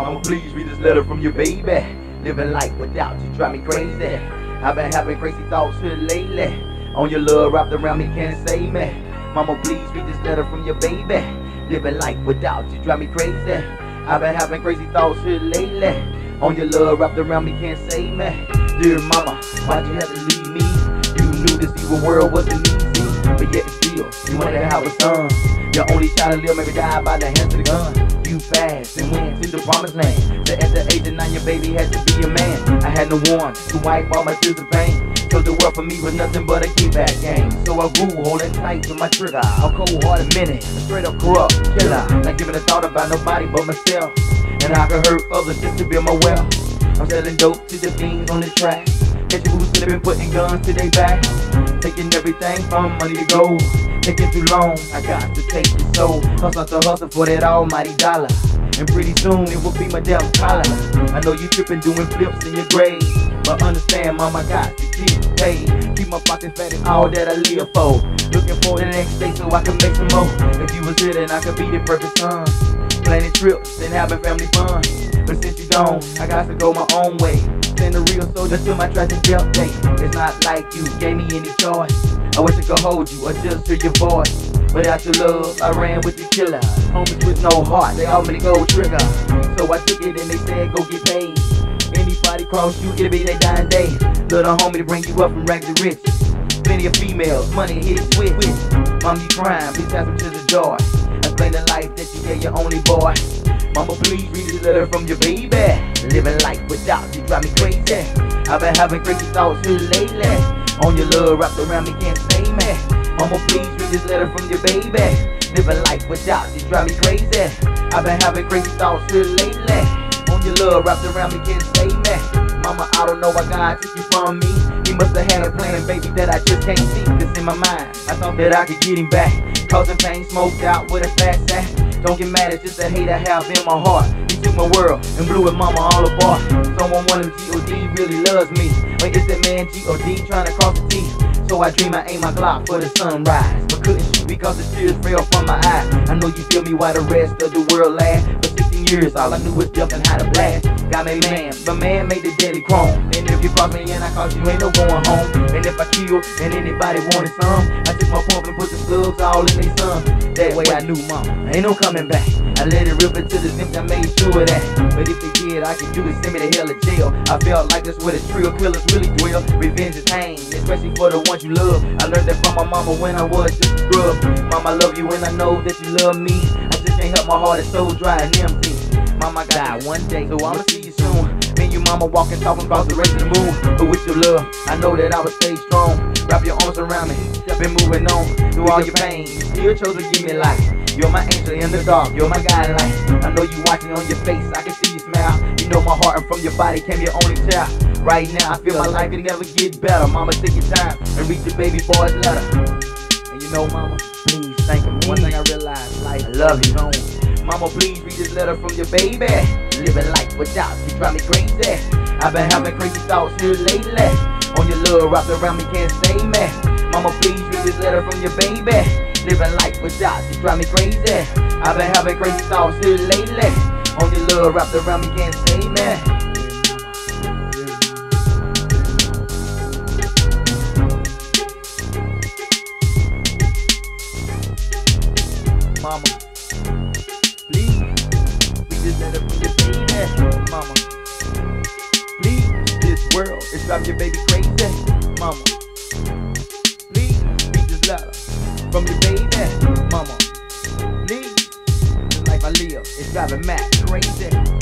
Mama, please read this letter from your baby. Living life without you drive me crazy. I've been having crazy thoughts here lately. On your love wrapped around me, can't save me. Mama, please read this letter from your baby. Living life without you drive me crazy. I've been having crazy thoughts here lately. On your love wrapped around me, can't save me. Dear mama, why'd you have to leave me? You knew this evil world wasn't easy, but yet still, you wanted to have a son. Your only child to live, maybe die by the hands of the gun. You fast and went to the promised land. So at the age of nine, your baby had to be a man. I had no one to wipe all my tears of pain. So the world for me was nothing but a kickback game. So I grew holding tight to my trigger. A cold hearted menace, a straight up corrupt killer. Not giving a thought about nobody but myself. And I could hurt others just to build my wealth. I'm selling dope to the fiends on the track. Catching who's slipping, putting guns to their back. Taking everything from money to gold. Taking too long, I got to take your soul. Hustle hustle for that almighty dollar. And pretty soon it will be my death collar. I know you tripping doing flips in your grave. But understand, mama got to keep paid. Keep my pocket fat and all that I live for. Looking for the next day so I can make some more. If you was here, then I could be the perfect son. Planning trips and having family fun. But since you gone, I got to go my own way. Send a real soldier to my tragic death day. It's not like you gave me any choice. I wish I could hold you or just hear your voice. Without your love, I ran with the killer. Homies with no heart, they all me go trigger. So I took it and they said go get paid. Anybody cross you, it'll be their dying day. Little homie to bring you up from rags to riches. Plenty of females, money hit it quick. Mom, you crying, please pass them to the door. Explain the life that you gave your only boy. Mama, please read letter from your baby. Living life without you drive me crazy. I've been having crazy thoughts here lately. On your love wrapped around me, can't stay me. Mama, please read this letter from your baby. Living life without you drive me crazy. I've been having crazy thoughts here lately. On your love wrapped around me, can't stay me. Mama, I don't know why God took you from me. He must have had a plan, baby, that I just can't see. Cause in my mind, I thought that I could get him back. Causing pain, smoked out with a fat sack. Don't get mad, it's just a hate I have in my heart. He took my world and blew it, mama, all apart. Someone one of G.O.D. really loves me. Wait, it's that man G.O.D. trying to cross the T. So I dream I aim my Glock for the sunrise. But couldn't shoot because the tears fell from my eyes. I know you feel me while the rest of the world laugh. For 16 years, all I knew was death and how to blast. Got me man, but man made the deadly chrome. And if you cross me and I caught you, ain't no going home. And if I kill and anybody wanted some, I took my pump and put the slugs all in their son. That way I knew mama, ain't no coming back. I let it rip into the limp, I made sure of that. But if they did, I could do is send me to hell or jail. I felt like that's where the trio killers really dwell. Revenge is pain, especially for the ones you love. I learned that from my mama when I was just a scrub. Mama, I love you and I know that you love me. Just can't help my heart is so dry and empty. Mama got die one day, so I'ma see you soon. Me and your mama walking, talking about the race of the moon. But with your love, I know that I would stay strong. Wrap your arms around me, been moving on through all your pain. You chose to give me life. You're my angel in the dark, you're my guideline. I know you watching on your face, I can see you smile. You know my heart and from your body came your only child. Right now, I feel my life can never get better. Mama, take your time and read your baby boy's letter. And you know, mama, please think of me. One thing I love you. Mama, please read this letter from your baby. Living life without you drive me crazy. I've been having crazy thoughts here lately. On your love wrapped around me, can't stay me. Mama, please read this letter from your baby. Living life without you drive me crazy. I've been having crazy thoughts here lately. On your love wrapped around me, can't stay me. From. Mama, please, this world is driving your baby crazy. Mama, please read this letter from your baby. Mama, please, the life I live is driving Matt crazy.